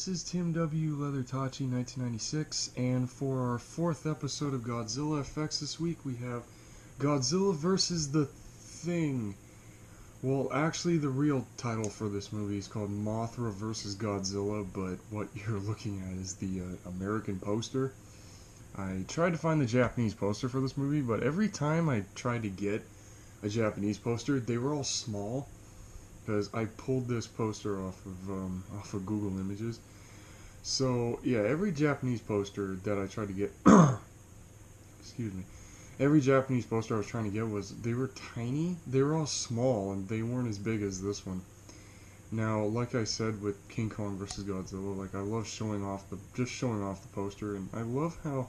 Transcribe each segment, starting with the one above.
this is Tim W. Leathertachi 1996, and for our fourth episode of Godzilla Effects this week, we have Godzilla vs. the Thing. Well, actually, the real title for this movie is called Mothra vs. Godzilla, but what you're looking at is the uh, American poster. I tried to find the Japanese poster for this movie, but every time I tried to get a Japanese poster, they were all small because I pulled this poster off of um, off of Google Images. So yeah, every Japanese poster that I tried to get, excuse me, every Japanese poster I was trying to get was they were tiny. They were all small and they weren't as big as this one. Now, like I said with King Kong versus Godzilla, like I love showing off the just showing off the poster, and I love how.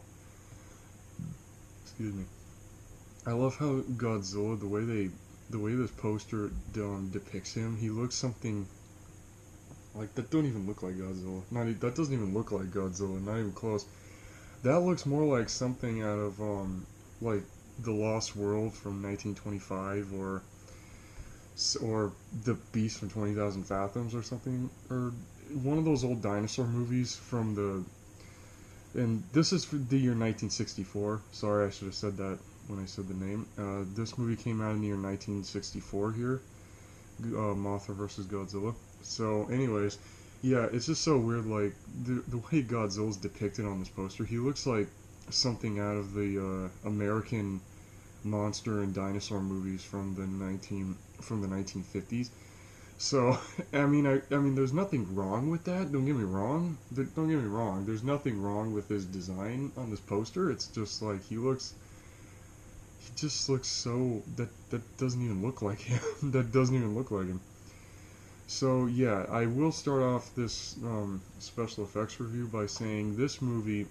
Excuse me. I love how Godzilla, the way they the way this poster um, depicts him, he looks something like that. Don't even look like Godzilla. Not that doesn't even look like Godzilla. Not even close. That looks more like something out of um like the Lost World from 1925 or or the Beast from 20,000 Fathoms or something or one of those old dinosaur movies from the and this is for the year 1964. Sorry, I should have said that when I said the name. Uh, this movie came out in the year 1964 here, uh, Mothra versus Godzilla. So, anyways, yeah, it's just so weird. Like the the way Godzilla's depicted on this poster, he looks like something out of the uh, American monster and dinosaur movies from the 19 from the 1950s. So, I mean, I, I mean, there's nothing wrong with that. Don't get me wrong. Don't get me wrong. There's nothing wrong with his design on this poster. It's just like he looks he just looks so that that doesn't even look like him. that doesn't even look like him. So yeah, I will start off this um, special effects review by saying this movie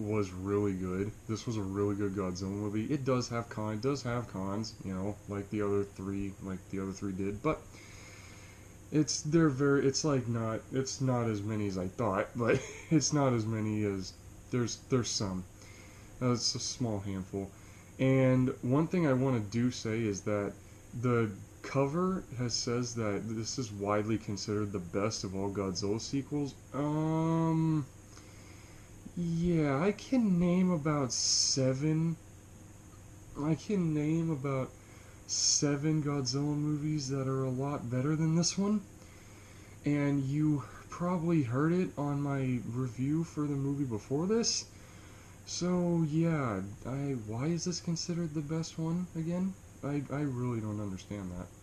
was really good. This was a really good Godzilla movie. It does have con, it does have cons, you know, like the other three, like the other three did, but it's they're very. It's like not. It's not as many as I thought, but it's not as many as there's there's some. Uh, it's a small handful. And one thing I want to do say is that the cover has says that this is widely considered the best of all Godzilla sequels. Um yeah, I can name about 7 I can name about 7 Godzilla movies that are a lot better than this one. And you probably heard it on my review for the movie before this. So yeah, I why is this considered the best one again? I, I really don't understand that.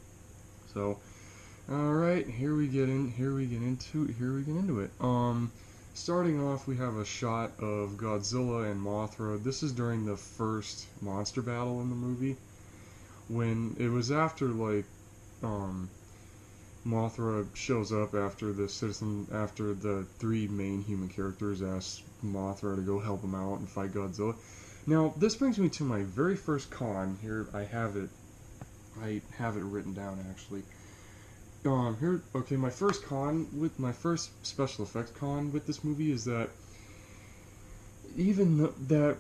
So, all right, here we get in. Here we get into. Here we get into it. Um, starting off, we have a shot of Godzilla and Mothra. This is during the first monster battle in the movie, when it was after like, um, Mothra shows up after the citizen after the three main human characters ask Mothra to go help them out and fight Godzilla. Now this brings me to my very first con. Here I have it. I have it written down actually. Um, here, okay, my first con with my first special effects con with this movie is that even th- that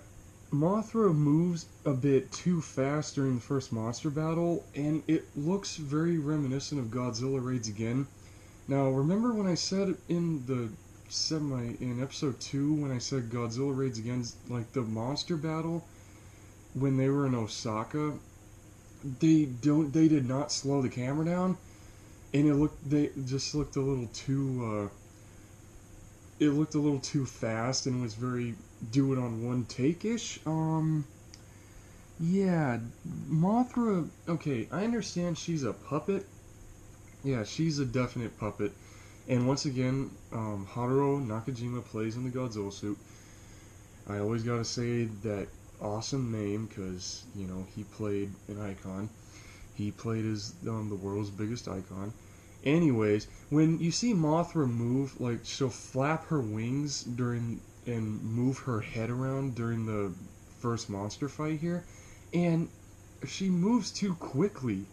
Mothra moves a bit too fast during the first monster battle, and it looks very reminiscent of Godzilla Raids Again. Now, remember when I said in the semi in episode two when I said Godzilla Raids Again, like the monster battle when they were in Osaka, they don't they did not slow the camera down, and it looked they just looked a little too. Uh, it looked a little too fast and was very do it on one take ish. Um, yeah, Mothra. Okay, I understand she's a puppet. Yeah, she's a definite puppet. And once again, um, Haruo Nakajima plays in the Godzilla suit. I always gotta say that awesome name because you know he played an icon. He played as um, the world's biggest icon. Anyways, when you see Mothra move, like she'll flap her wings during and move her head around during the first monster fight here, and she moves too quickly.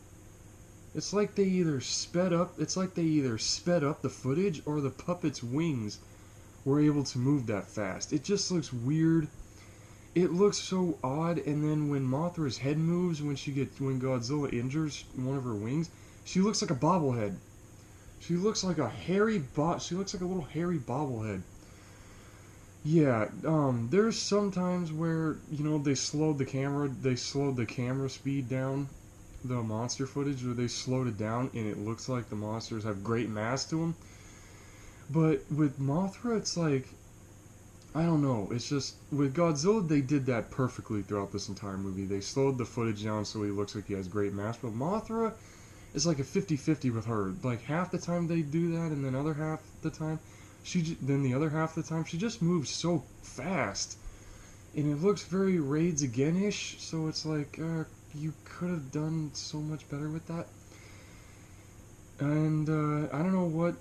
It's like they either sped up. It's like they either sped up the footage or the puppet's wings were able to move that fast. It just looks weird. It looks so odd. And then when Mothra's head moves, when she gets when Godzilla injures one of her wings, she looks like a bobblehead. She looks like a hairy bo- She looks like a little hairy bobblehead. Yeah, um, there's sometimes where you know they slowed the camera, they slowed the camera speed down, the monster footage, or they slowed it down, and it looks like the monsters have great mass to them. But with Mothra, it's like I don't know. It's just with Godzilla, they did that perfectly throughout this entire movie. They slowed the footage down so he looks like he has great mass. But Mothra is like a 50-50 with her. Like half the time they do that, and then other half the time she then the other half the time she just moves so fast, and it looks very Raids Again-ish. So it's like uh, you could have done so much better with that. And uh, I don't know what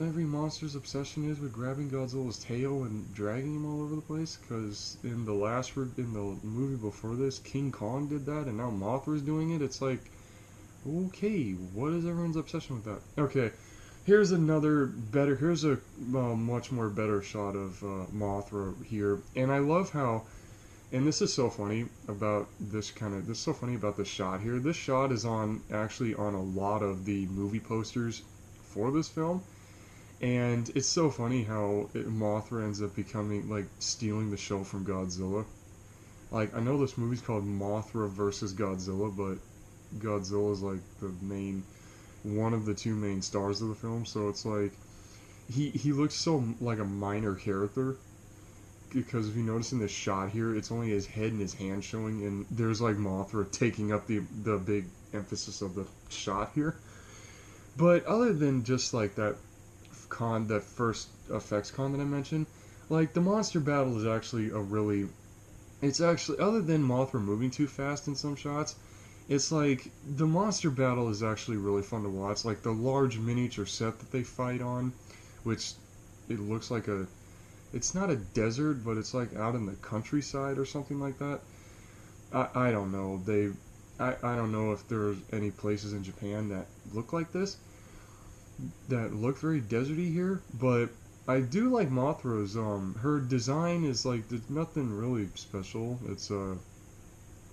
every monster's obsession is with grabbing Godzilla's tail and dragging him all over the place. Because in the last in the movie before this, King Kong did that, and now Mothra's doing it. It's like, okay, what is everyone's obsession with that? Okay, Here's another better. Here's a uh, much more better shot of uh, Mothra here, and I love how. And this is so funny about this kind of. This is so funny about this shot here. This shot is on actually on a lot of the movie posters for this film, and it's so funny how it, Mothra ends up becoming like stealing the show from Godzilla. Like I know this movie's called Mothra versus Godzilla, but Godzilla is like the main one of the two main stars of the film, so it's like he he looks so like a minor character because if you notice in this shot here, it's only his head and his hand showing, and there's like Mothra taking up the the big emphasis of the shot here. But other than just like that con, that first effects con that I mentioned, like the monster battle is actually a really, it's actually other than Mothra moving too fast in some shots, it's like the monster battle is actually really fun to watch. Like the large miniature set that they fight on, which it looks like a it's not a desert, but it's like out in the countryside or something like that. I, I don't know. They I, I don't know if there's any places in Japan that look like this that look very deserty here, but I do like Mothra's um her design is like there's nothing really special. It's uh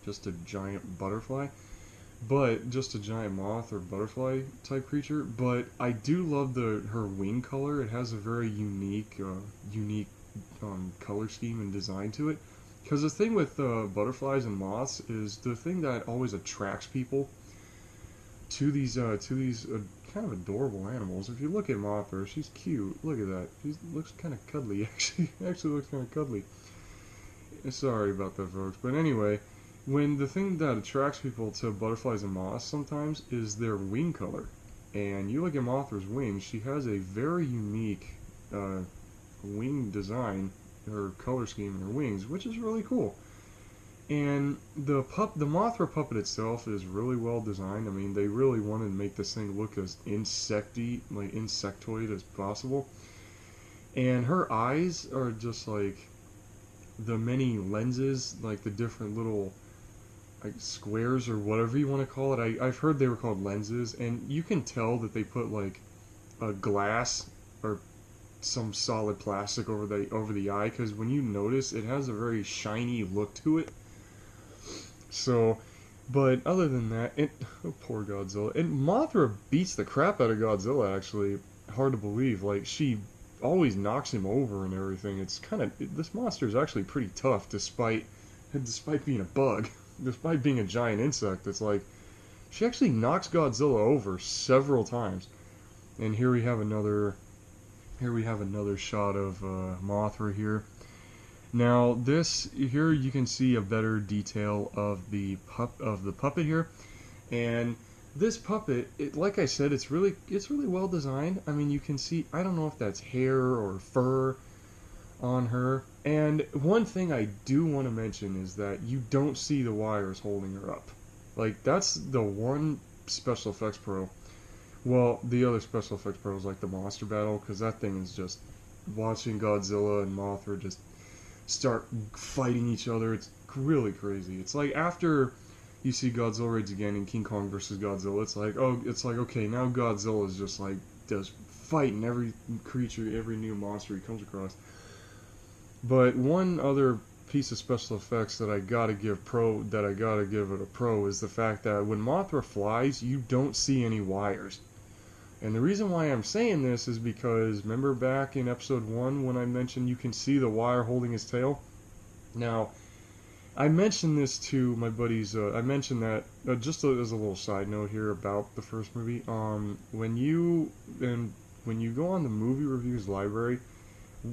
just a giant butterfly, but just a giant moth or butterfly type creature. But I do love the her wing color. It has a very unique, uh, unique um, color scheme and design to it. Because the thing with uh, butterflies and moths is the thing that always attracts people to these uh, to these uh, kind of adorable animals. If you look at Mothra, she's cute. Look at that. She looks kind of cuddly. Actually, actually looks kind of cuddly. Sorry about that, folks. But anyway, when the thing that attracts people to butterflies and moths sometimes is their wing color. And you look at Mothra's wings, she has a very unique uh, wing design, her color scheme her wings, which is really cool. And the pup, the Mothra puppet itself is really well designed. I mean, they really wanted to make this thing look as insecty, like insectoid as possible. And her eyes are just like the many lenses, like the different little like squares or whatever you want to call it. I, I've heard they were called lenses, and you can tell that they put like a glass or some solid plastic over the over the eye because when you notice, it has a very shiny look to it. So, but other than that, it oh, poor Godzilla and Mothra beats the crap out of Godzilla. Actually, hard to believe. Like she always knocks him over and everything. It's kind of this monster is actually pretty tough despite despite being a bug. despite being a giant insect, it's like she actually knocks Godzilla over several times. And here we have another here we have another shot of uh, Mothra here. Now this here you can see a better detail of the pup of the puppet here, and this puppet, it, like I said, it's really it's really well designed. I mean, you can see I don't know if that's hair or fur on her. And one thing I do want to mention is that you don't see the wires holding her up. Like that's the one special effects pro. Well, the other special effects pro pros like the monster battle because that thing is just watching Godzilla and Mothra just start fighting each other. It's really crazy. It's like after you see Godzilla raids again in King Kong versus Godzilla. It's like oh, it's like okay, now Godzilla is just like just fighting every creature, every new monster he comes across. But one other piece of special effects that I gotta give pro that I gotta give it a pro is the fact that when Mothra flies, you don't see any wires. And the reason why I'm saying this is because remember back in episode one when I mentioned you can see the wire holding his tail? Now, I mentioned this to my buddies. Uh, I mentioned that uh, just as a little side note here about the first movie. Um, when you and when you go on the movie reviews library,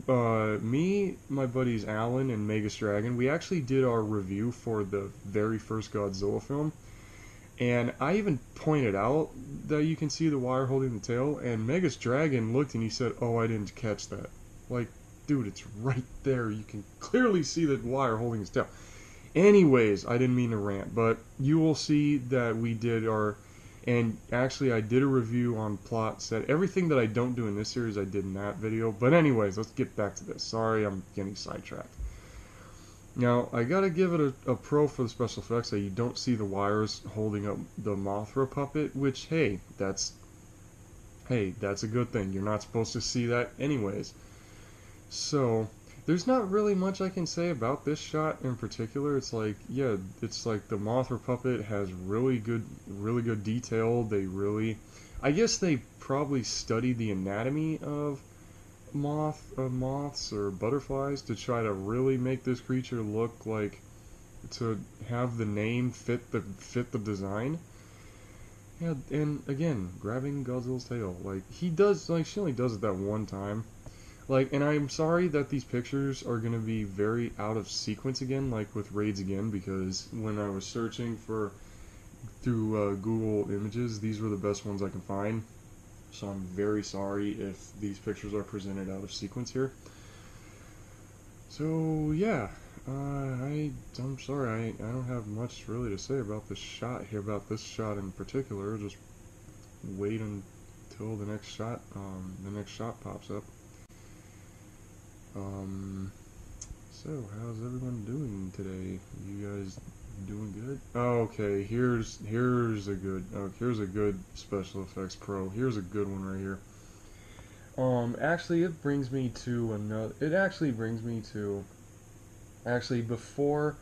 uh, me, my buddies Alan and Megas Dragon, we actually did our review for the very first Godzilla film. And I even pointed out that you can see the wire holding the tail, and Megas Dragon looked and he said, Oh, I didn't catch that. Like, dude, it's right there. You can clearly see the wire holding his tail. Anyways, I didn't mean to rant, but you will see that we did our. And actually, I did a review on plot set. Everything that I don't do in this series, I did in that video. But, anyways, let's get back to this. Sorry, I'm getting sidetracked. Now, I gotta give it a, a, pro for the special effects that you don't see the wires holding up the Mothra puppet, which, hey, that's, hey, that's a good thing. You're not supposed to see that anyways. So, there's not really much I can say about this shot in particular. It's like, yeah, it's like the Mothra puppet has really good, really good detail. They really, I guess they probably studied the anatomy of moth uh, moths or butterflies to try to really make this creature look like to have the name fit the fit the design. Yeah, and again, grabbing Godzilla's tail, like he does, like she only does it that one time. Like, and I'm sorry that these pictures are gonna be very out of sequence again, like with raids again, because when I was searching for through uh, Google Images, these were the best ones I can find so I'm very sorry if these pictures are presented out of sequence here. So yeah, uh, I I'm sorry I I don't have much really to say about this shot here about this shot in particular. Just wait until the next shot um, the next shot pops up. Um, so how's everyone doing today? You guys doing good. Oh, okay, here's here's a good oh, here's a good special effects pro. Here's a good one right here. Um, actually, it brings me to another. It actually brings me to. Actually, before,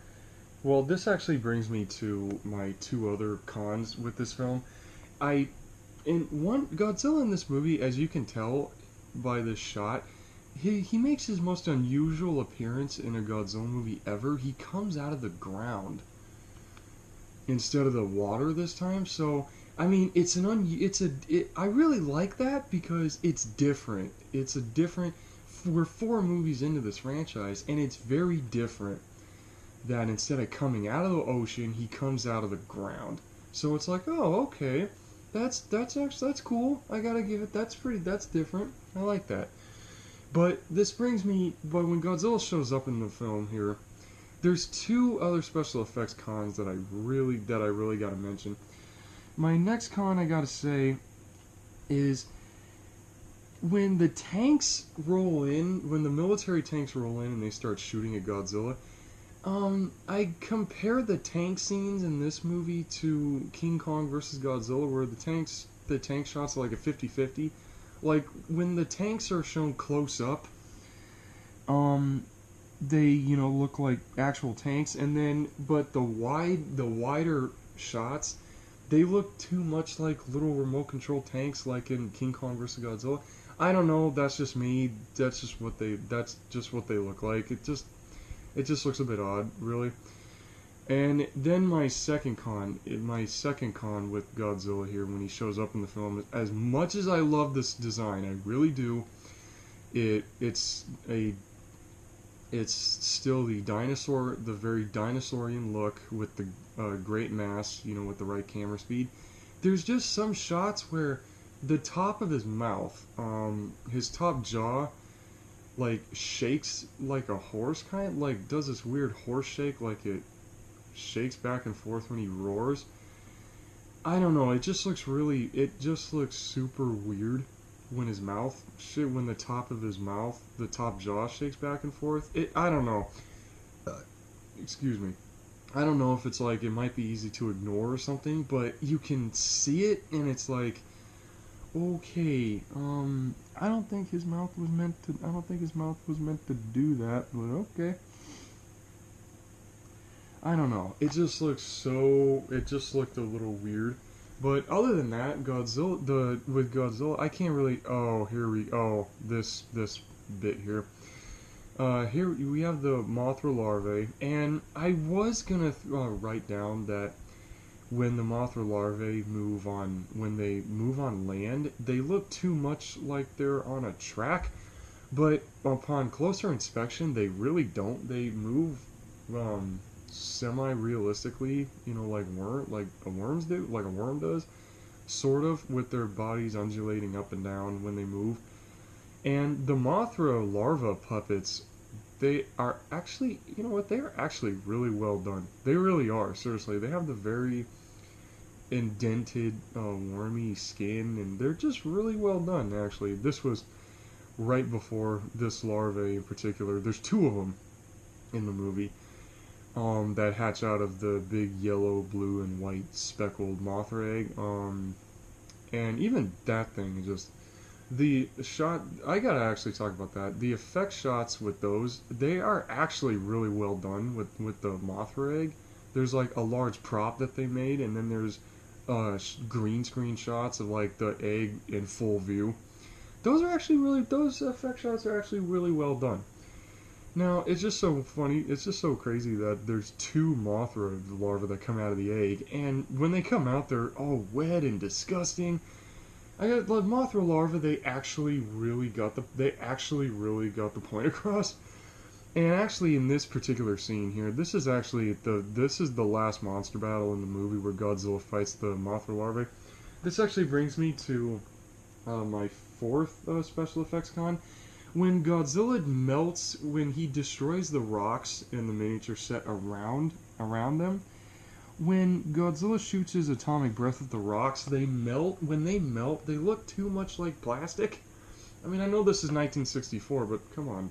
well, this actually brings me to my two other cons with this film. I, in one Godzilla in this movie, as you can tell by this shot, he he makes his most unusual appearance in a Godzilla movie ever. He comes out of the ground instead of the water this time. So I mean, it's an un. It's a. It, I really like that because it's different. It's a different. We're four movies into this franchise, and it's very different. That instead of coming out of the ocean, he comes out of the ground. So it's like, oh, okay, that's that's actually that's cool. I gotta give it. That's pretty. That's different. I like that. But this brings me. But when Godzilla shows up in the film here, there's two other special effects cons that I really that I really got to mention. My next con I got to say is when the tanks roll in, when the military tanks roll in and they start shooting at Godzilla, um, I compare the tank scenes in this movie to King Kong versus Godzilla, where the tanks, the tank shots are like a 50-50. Like when the tanks are shown close up, um, they you know look like actual tanks and then but the wide the wider shots they look too much like little remote control tanks like in King Kong vs Godzilla. I don't know, that's just me. That's just what they that's just what they look like. It just it just looks a bit odd, really. And then my second con, my second con with Godzilla here when he shows up in the film, as much as I love this design, I really do. It it's a it's still the dinosaur, the very dinosaurian look with the uh, great mass, you know, with the right camera speed. There's just some shots where the top of his mouth, um, his top jaw, like shakes like a horse, kind of like does this weird horse shake, like it shakes back and forth when he roars. I don't know. It just looks really. It just looks super weird when his mouth shit when the top of his mouth the top jaw shakes back and forth it i don't know. Uh, excuse me. I don't know if it's like it might be easy to ignore or something but you can see it and it's like okay um i don't think his mouth was meant to i don't think his mouth was meant to do that but okay. I don't know. It just looks so it just looked a little weird But other than that, Godzilla the with Godzilla, I can't really. Oh, here we. Oh, this this bit here. Uh, here we have the Mothra larvae, and I was gonna uh, write down that when the Mothra larvae move on, when they move on land, they look too much like they're on a track. But upon closer inspection, they really don't. They move um, semi-realistically, you know, like worm, like a worms do, like a worm does, sort of, with their bodies undulating up and down when they move. And the Mothra larva puppets, they are actually, you know what, they are actually really well done. They really are, seriously. They have the very indented, uh, wormy skin, and they're just really well done, actually. This was right before this larvae in particular. There's two of them in the movie um, that hatch out of the big yellow, blue, and white speckled Mothra egg. Um, and even that thing is just the shot. I gotta actually talk about that. The effect shots with those, they are actually really well done with with the Mothra egg. There's like a large prop that they made, and then there's uh, green screen shots of like the egg in full view. Those are actually really those effect shots are actually really well done. Now, it's just so funny, it's just so crazy that there's two Mothra larvae that come out of the egg, and when they come out, they're all wet and disgusting. I got like Mothra larvae, they actually really got the they actually really got the point across. And actually, in this particular scene here, this is actually the this is the last monster battle in the movie where Godzilla fights the Mothra larvae. This actually brings me to uh, my fourth uh, special effects con when Godzilla melts, when he destroys the rocks in the miniature set around around them, when Godzilla shoots his atomic breath at the rocks, they melt. When they melt, they look too much like plastic. I mean, I know this is 1964, but come on.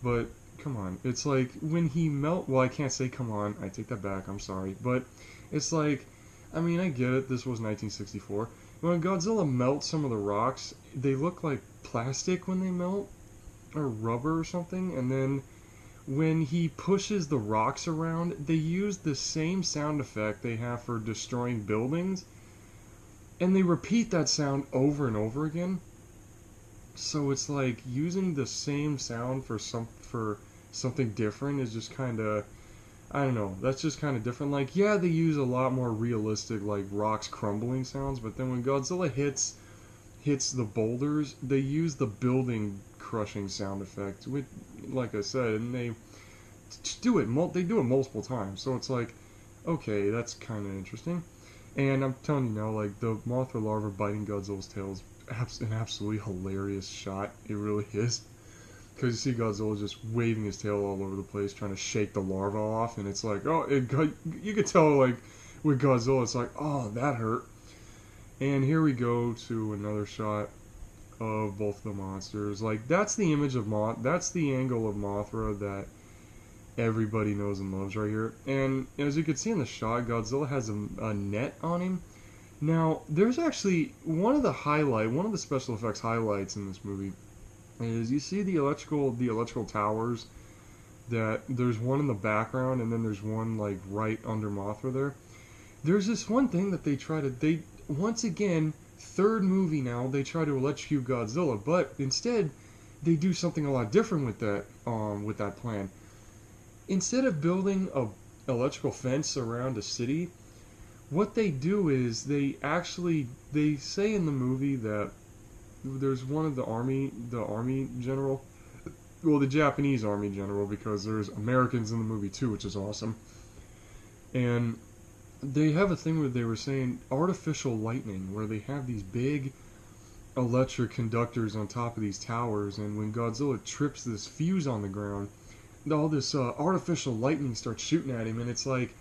But come on, it's like when he melt. Well, I can't say come on. I take that back. I'm sorry, but it's like, I mean, I get it. This was 1964 when Godzilla melts some of the rocks, they look like plastic when they melt, or rubber or something, and then when he pushes the rocks around, they use the same sound effect they have for destroying buildings, and they repeat that sound over and over again. So it's like using the same sound for some for something different is just kind of I don't know. That's just kind of different. Like, yeah, they use a lot more realistic, like rocks crumbling sounds, but then when Godzilla hits hits the boulders, they use the building crushing sound effect. With, like I said, and they do it. They do it multiple times. So it's like, okay, that's kind of interesting. And I'm telling you now, like the Mothra larva biting Godzilla's tail is an absolutely hilarious shot. It really is because you see Godzilla just waving his tail all over the place, trying to shake the larva off, and it's like, oh, it, got, you could tell like with Godzilla, it's like, oh, that hurt. And here we go to another shot of both the monsters. Like that's the image of Moth. That's the angle of Mothra that everybody knows and loves right here. And as you can see in the shot, Godzilla has a, a net on him. Now, there's actually one of the highlight, one of the special effects highlights in this movie is you see the electrical the electrical towers that there's one in the background and then there's one like right under Mothra there. There's this one thing that they try to they once again third movie now they try to electrocute Godzilla, but instead they do something a lot different with that um with that plan. Instead of building a electrical fence around a city, what they do is they actually they say in the movie that there's one of the army, the army general, well, the Japanese army general, because there's Americans in the movie too, which is awesome. And they have a thing where they were saying artificial lightning, where they have these big electric conductors on top of these towers, and when Godzilla trips this fuse on the ground, all this uh, artificial lightning starts shooting at him, and it's like,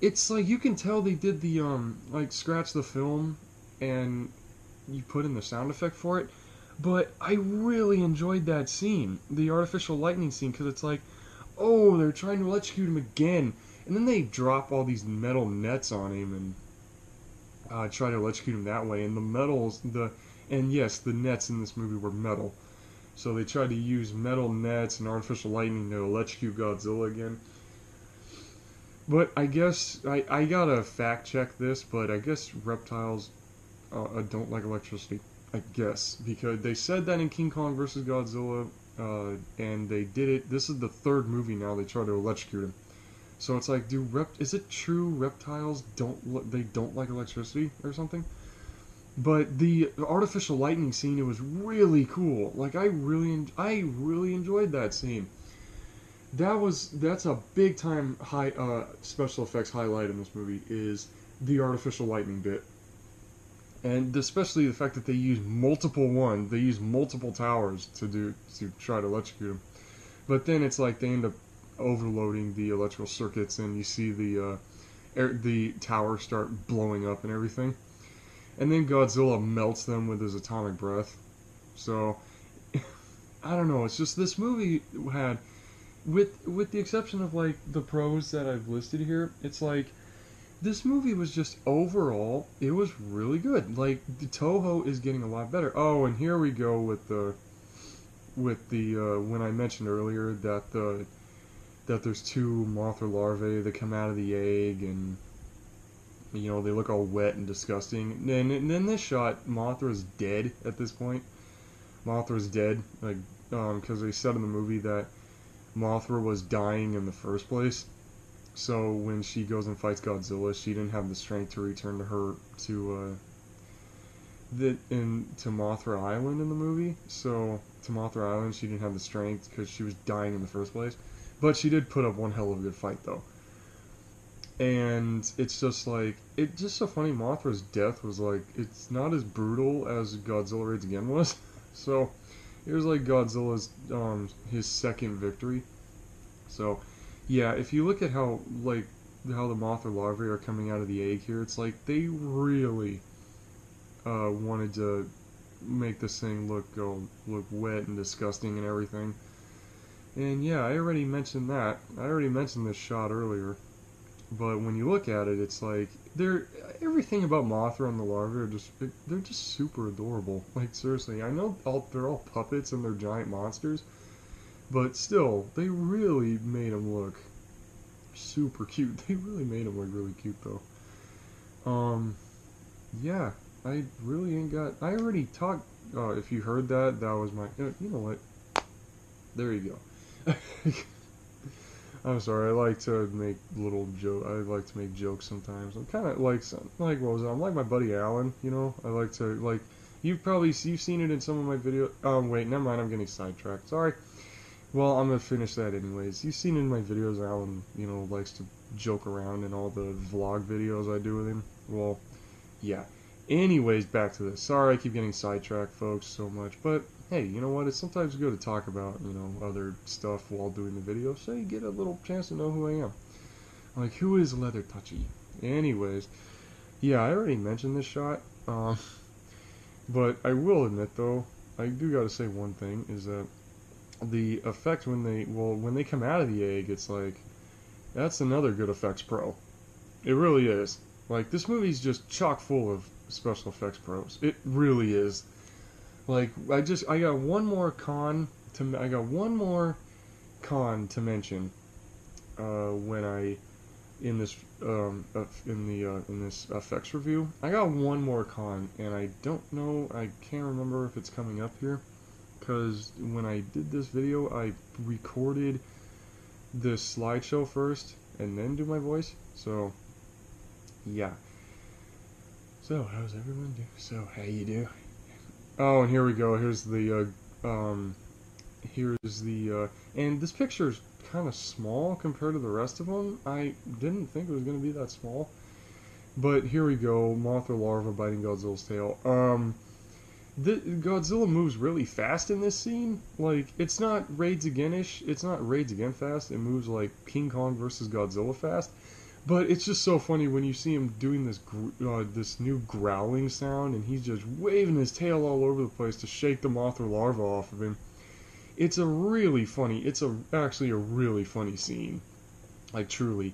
it's like you can tell they did the um like scratch the film and you put in the sound effect for it. But I really enjoyed that scene, the artificial lightning scene, because it's like, oh, they're trying to electrocute him again, and then they drop all these metal nets on him and uh, try to electrocute him that way. And the metals, the and yes, the nets in this movie were metal, so they tried to use metal nets and artificial lightning to electrocute Godzilla again. But I guess I, I gotta fact check this, but I guess reptiles uh, uh, don't like electricity. I guess because they said that in King Kong versus Godzilla, uh, and they did it. This is the third movie now they try to electrocute him. So it's like, do rep? Is it true reptiles don't they don't like electricity or something? But the artificial lightning scene, it was really cool. Like I really, I really enjoyed that scene. That was that's a big time high uh, special effects highlight in this movie is the artificial lightning bit, and especially the fact that they use multiple one, they use multiple towers to do to try to electrocute him. But then it's like they end up overloading the electrical circuits, and you see the uh, air, the tower start blowing up and everything and then Godzilla melts them with his atomic breath. So I don't know. It's just this movie had, with with the exception of like the pros that I've listed here, it's like this movie was just overall it was really good. Like the Toho is getting a lot better. Oh, and here we go with the with the uh, when I mentioned earlier that the that there's two Mothra larvae that come out of the egg and you know, they look all wet and disgusting. And, and then this shot, Mothra's dead at this point. Mothra's dead, like, because um, they said in the movie that Mothra was dying in the first place. So when she goes and fights Godzilla, she didn't have the strength to return to her to uh, the in to Mothra Island in the movie. So to Mothra Island, she didn't have the strength because she was dying in the first place. But she did put up one hell of a good fight, though and it's just like it's just so funny. Mothra's death was like it's not as brutal as Godzilla Raids Again was. So it was like Godzilla's um his second victory. So yeah, if you look at how like how the Mothra larvae are coming out of the egg here, it's like they really uh, wanted to make this thing look look wet and disgusting and everything. And yeah, I already mentioned that. I already mentioned this shot earlier. But when you look at it, it's like they're everything about Mothra and the larvae are just they're just super adorable. Like seriously, I know all, they're all puppets and they're giant monsters, but still, they really made them look super cute. They really made them look really cute though. Um, yeah, I really ain't got. I already talked. Uh, if you heard that, that was my. Uh, you know what? There you go. I'm sorry. I like to make little joke. I like to make jokes sometimes. I'm kind of like like what was it? I'm like my buddy Alan. You know, I like to like. You've probably you've seen it in some of my videos. Um, wait, never mind. I'm getting sidetracked. Sorry. Well, I'm gonna finish that anyways. You've seen in my videos, Alan, you know, likes to joke around in all the vlog videos I do with him. Well, yeah. Anyways, back to this. Sorry, I keep getting sidetracked, folks, so much, but hey, you know what? It's sometimes good to talk about, you know, other stuff while doing the video, so you get a little chance to know who I am. Like, who is Leather Touchy? Anyways, yeah, I already mentioned this shot, um, but I will admit, though, I do gotta say one thing, is that the effect when they, well, when they come out of the egg, it's like, that's another good effects pro. It really is. Like, this movie's just chock full of special effects pros. It really is. Like I just I got one more con to I got one more con to mention uh, when I in this um, in the uh, in this effects review. I got one more con, and I don't know. I can't remember if it's coming up here because when I did this video, I recorded the slideshow first and then do my voice. So yeah. So how's everyone do? So how you do? Oh, and here we go. Here's the, uh, um, here's the, uh, and this picture is kind of small compared to the rest of them. I didn't think it was going to be that small. But here we go, Mothra larva biting Godzilla's tail. Um, the, Godzilla moves really fast in this scene. Like, it's not Raids Again-ish. It's not Raids Again fast. It moves like King Kong versus Godzilla fast. But it's just so funny when you see him doing this uh, this new growling sound, and he's just waving his tail all over the place to shake the Mothra larva off of him. It's a really funny. It's a actually a really funny scene, like truly.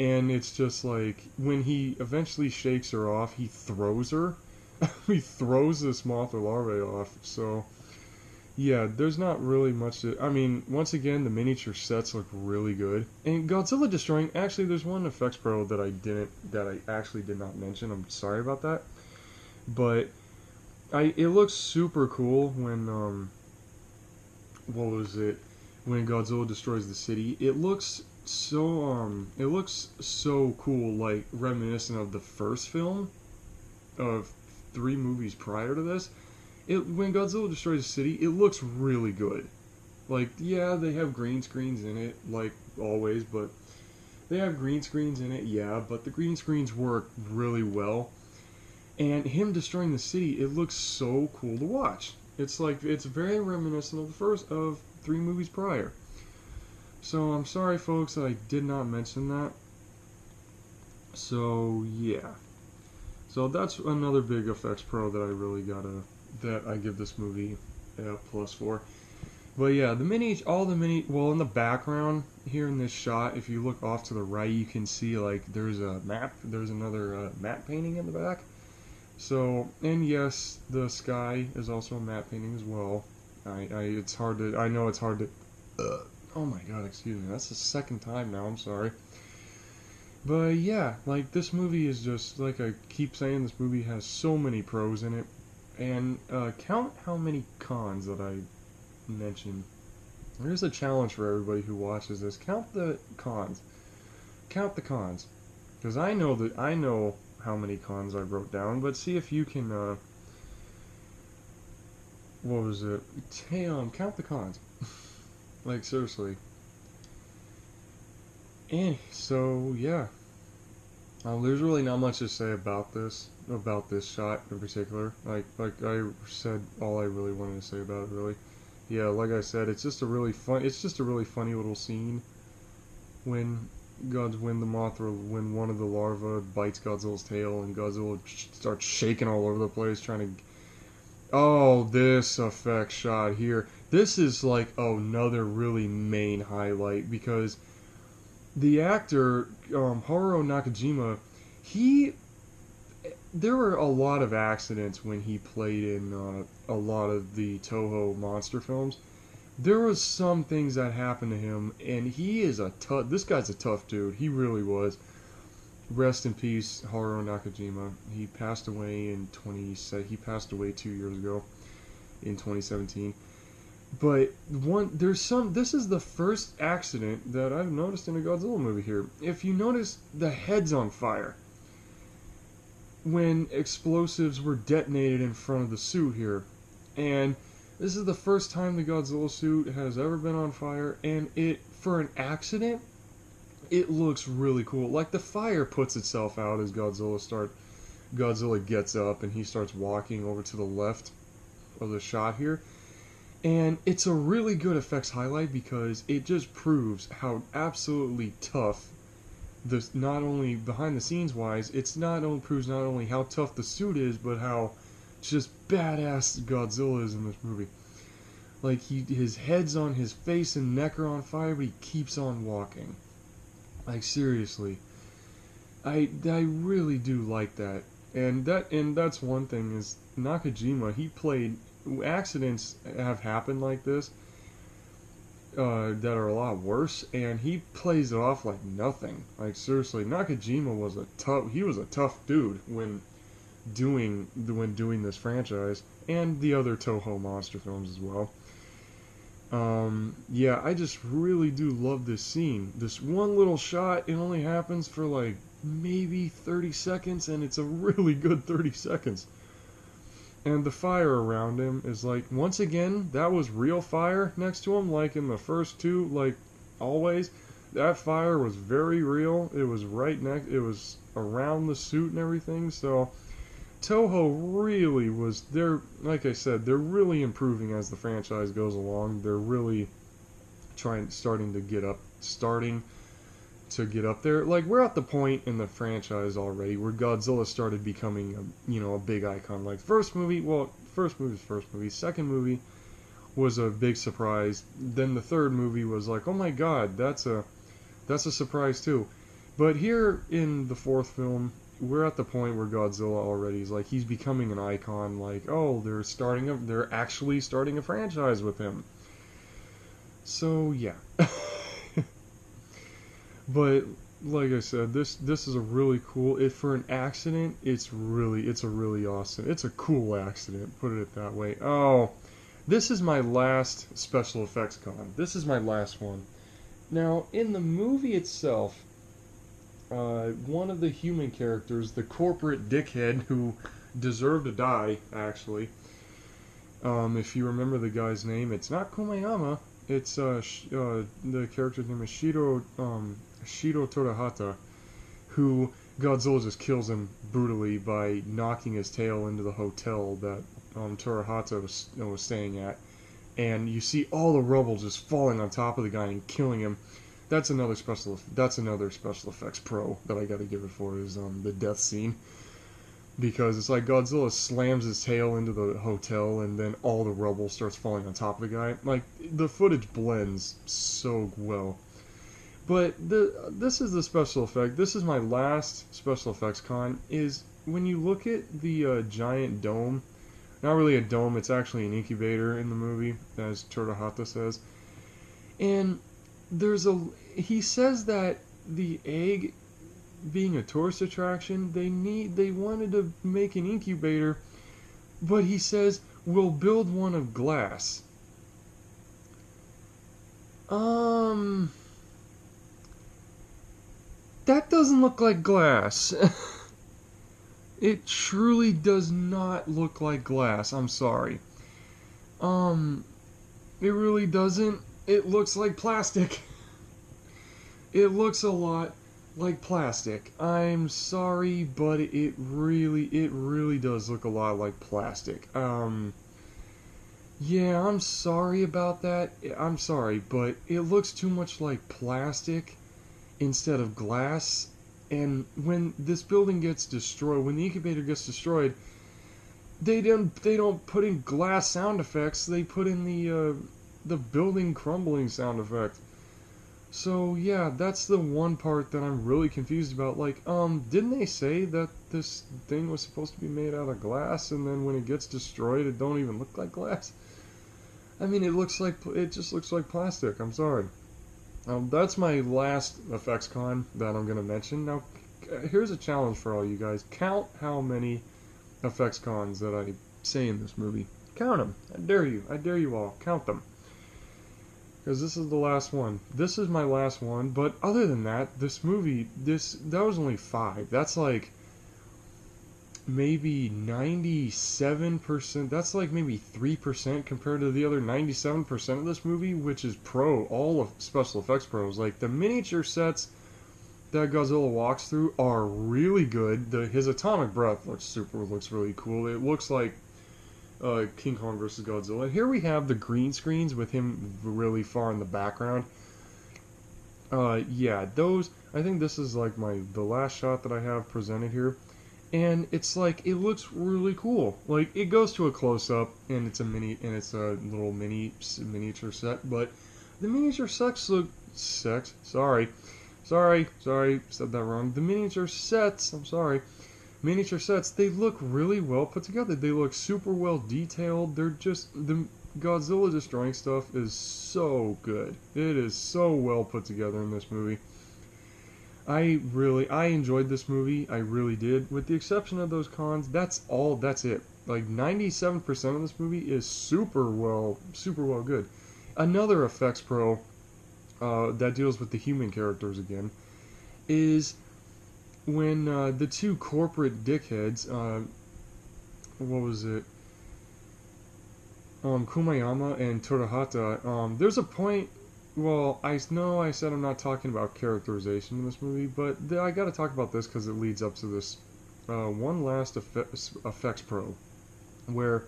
And it's just like when he eventually shakes her off, he throws her. he throws this Mothra larva off. So yeah, there's not really much to. I mean, once again, the miniature sets look really good. And Godzilla destroying. Actually, there's one effects pro that I didn't. That I actually did not mention. I'm sorry about that. But I. It looks super cool when um. What was it? When Godzilla destroys the city, it looks so um. It looks so cool, like reminiscent of the first film, of three movies prior to this it when Godzilla destroys a city, it looks really good. Like, yeah, they have green screens in it, like always, but they have green screens in it, yeah, but the green screens work really well. And him destroying the city, it looks so cool to watch. It's like it's very reminiscent of the first of three movies prior. So I'm sorry, folks, that I did not mention that. So yeah. So that's another big effects pro that I really gotta that I give this movie a plus for. But yeah, the mini, all the mini, well, in the background here in this shot, if you look off to the right, you can see like there's a map, there's another uh, map painting in the back. So, and yes, the sky is also a map painting as well. I, I it's hard to, I know it's hard to, uh, oh my god, excuse me, that's the second time now, I'm sorry. But yeah, like this movie is just, like I keep saying, this movie has so many pros in it and uh, count how many cons that I mentioned. Here's a challenge for everybody who watches this. Count the cons. Count the cons. Because I know that I know how many cons I wrote down, but see if you can uh, what was it? Damn, count the cons. like seriously. And so yeah. Um, there's really not much to say about this about this shot in particular. Like like I said, all I really wanted to say about it. Really, yeah. Like I said, it's just a really fun. It's just a really funny little scene when God's when the Mothra when one of the larvae bites Godzilla's tail and Godzilla starts shaking all over the place trying to. Oh, this effect shot here. This is like another really main highlight because the actor um, Haruo Nakajima, he there were a lot of accidents when he played in uh, a lot of the Toho monster films. There was some things that happened to him, and he is a tough. This guy's a tough dude. He really was. Rest in peace, Haruo Nakajima. He passed away in twenty. He passed away two years ago, in 2017. But one, there's some. This is the first accident that I've noticed in a Godzilla movie here. If you notice, the head's on fire when explosives were detonated in front of the suit here. And this is the first time the Godzilla suit has ever been on fire, and it, for an accident, it looks really cool. Like the fire puts itself out as Godzilla start Godzilla gets up and he starts walking over to the left of the shot here. And it's a really good effects highlight because it just proves how absolutely tough this not only behind the scenes wise, it's not only proves not only how tough the suit is, but how just badass Godzilla is in this movie. Like he, his head's on his face and neck are on fire, but he keeps on walking. Like seriously, I I really do like that, and that and that's one thing is Nakajima. He played accidents have happened like this uh, that are a lot worse, and he plays it off like nothing. Like seriously, Nakajima was a tough. He was a tough dude when doing the when doing this franchise and the other Toho monster films as well. Um, yeah, I just really do love this scene. This one little shot, it only happens for like maybe 30 seconds, and it's a really good 30 seconds and the fire around him is like once again that was real fire next to him like in the first two like always. That fire was very real. It was right next it was around the suit and everything. So toho really was they're like i said they're really improving as the franchise goes along. They're really trying starting to get up starting to get up there. Like we're at the point in the franchise already where Godzilla started becoming a you know a big icon. Like first movie, well, first movie's first movie. Second movie was a big surprise. Then the third movie was like, oh my god, that's a that's a surprise too. But here in the fourth film, we're at the point where Godzilla already is like he's becoming an icon. Like, oh, they're starting a, they're actually starting a franchise with him. So yeah. but like I said, this this is a really cool. If for an accident, it's really it's a really awesome. It's a cool accident. Put it that way. Oh, this is my last special effects con. This is my last one. Now, in the movie itself, uh, one of the human characters, the corporate dickhead who deserved to die, actually. Um, if you remember the guy's name, it's not Kumayama. It's uh, uh, the character's name is Shiro um, Shiro Torahata, who Godzilla just kills him brutally by knocking his tail into the hotel that um, Torahata was, was staying at. And you see all the rubble just falling on top of the guy and killing him. That's another special. That's another special effects pro that I got to give it for is um, the death scene because it's like Godzilla slams his tail into the hotel and then all the rubble starts falling on top of the guy. Like the footage blends so well. But the this is the special effect. This is my last special effects con. Is when you look at the uh, giant dome. Not really a dome. It's actually an incubator in the movie, as Torahata says. And there's a he says that the egg being a tourist attraction, they need they wanted to make an incubator, but he says we'll build one of glass. Um that doesn't look like glass. it truly does not look like glass. I'm sorry. Um it really doesn't. It looks like plastic. It looks a lot like plastic. I'm sorry, but it really, it really does look a lot like plastic. Um, yeah, I'm sorry about that. I'm sorry, but it looks too much like plastic instead of glass. And when this building gets destroyed, when the incubator gets destroyed, they don't they don't put in glass sound effects. They put in the uh, the building crumbling sound effect. So yeah, that's the one part that I'm really confused about. Like, um, didn't they say that this thing was supposed to be made out of glass, and then when it gets destroyed, it don't even look like glass? I mean, it looks like it just looks like plastic. I'm sorry. Um, that's my last effects con that I'm gonna mention. Now, here's a challenge for all you guys: count how many effects cons that I say in this movie. Count them. I dare you. I dare you all. Count them because this is the last one. This is my last one, but other than that, this movie, this that was only five. That's like maybe 97%. That's like maybe 3% compared to the other 97% of this movie, which is pro, all of special effects pros. Like the miniature sets that Godzilla walks through are really good. The his atomic breath looks super looks really cool. It looks like uh, King Kong versus Godzilla. Here we have the green screens with him really far in the background. Uh, yeah, those. I think this is like my the last shot that I have presented here, and it's like it looks really cool. Like it goes to a close up, and it's a mini and it's a little mini miniature set, but the miniature sets look sex. Sorry, sorry, sorry, said that wrong. The miniature sets. I'm sorry miniature sets, they look really well put together. They look super well detailed. They're just the Godzilla destroying stuff is so good. It is so well put together in this movie. I really I enjoyed this movie. I really did. With the exception of those cons, that's all that's it. Like 97% of this movie is super well super well good. Another effects pro uh, that deals with the human characters again is when uh, the two corporate dickheads, uh, what was it? Um, Kumayama and Torahata. Um, there's a point. Well, I know I said I'm not talking about characterization in this movie, but I got to talk about this because it leads up to this uh, one last effects, effects pro, where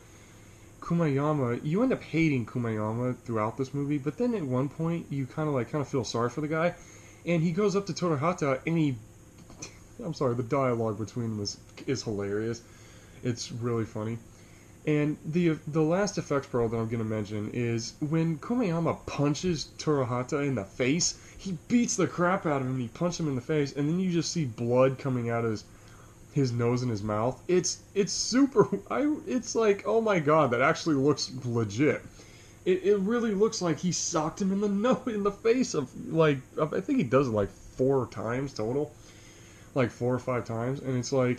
Kumayama, you end up hating Kumayama throughout this movie, but then at one point you kind of like kind of feel sorry for the guy, and he goes up to Torahata and he I'm sorry, the dialogue between them is, is hilarious. It's really funny. And the the last effects pro that I'm going to mention is when Kumayama punches Torahata in the face, he beats the crap out of him, he punches him in the face, and then you just see blood coming out of his his nose and his mouth. It's it's super. I it's like oh my god, that actually looks legit. It, it really looks like he socked him in the nose in the face of like I think he does it like four times total, like four or five times, and it's like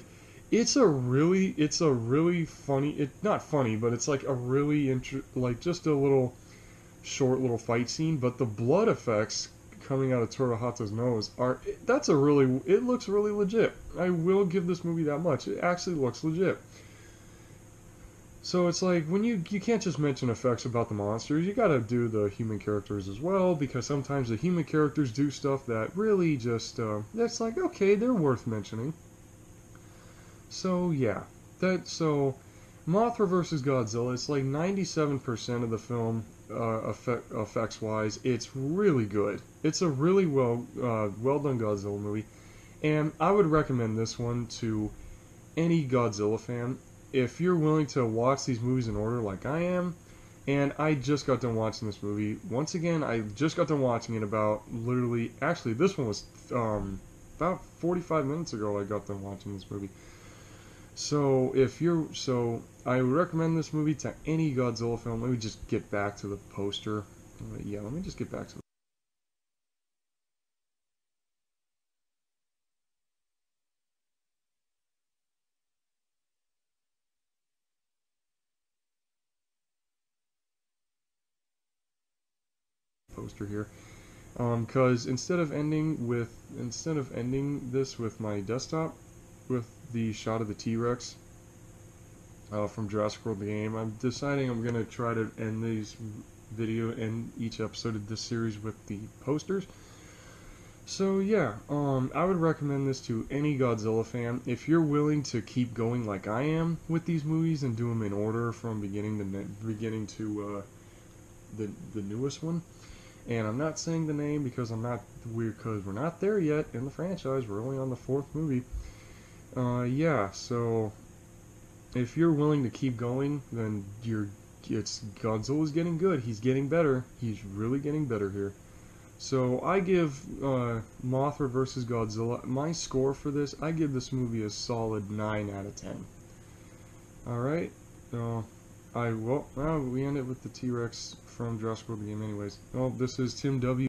it's a really it's a really funny it not funny but it's like a really inter- like just a little short little fight scene but the blood effects coming out of Torahata's nose are that's a really it looks really legit. I will give this movie that much. It actually looks legit. So it's like when you you can't just mention effects about the monsters. You got to do the human characters as well because sometimes the human characters do stuff that really just uh, that's like okay they're worth mentioning so yeah, that so Mothra versus Godzilla. It's like 97% of the film uh, effect, effects wise. It's really good. It's a really well uh, well done Godzilla movie, and I would recommend this one to any Godzilla fan if you're willing to watch these movies in order like I am. And I just got done watching this movie. Once again, I just got done watching it about literally. Actually, this one was um, about 45 minutes ago. I got done watching this movie. So if you're so I recommend this movie to any Godzilla film. Let me just get back to the poster. Yeah, let me just get back to the poster here because um, instead of ending with instead of ending this with my desktop with the shot of the T-Rex uh, from Jurassic World the game. I'm deciding I'm going to try to end these video and each episode of this series with the posters. So yeah, um, I would recommend this to any Godzilla fan. If you're willing to keep going like I am with these movies and do them in order from beginning to beginning to uh, the the newest one, and I'm not saying the name because I'm not weird because we're not there yet in the franchise. We're only on the fourth movie. Uh, yeah, so if you're willing to keep going, then you're it's Godzilla's getting good. He's getting better. He's really getting better here. So I give uh, Mothra versus Godzilla my score for this. I give this movie a solid nine out of ten. All right. Uh, I well, well we end it with the T Rex from Jurassic World game, anyways. Well, this is Tim W.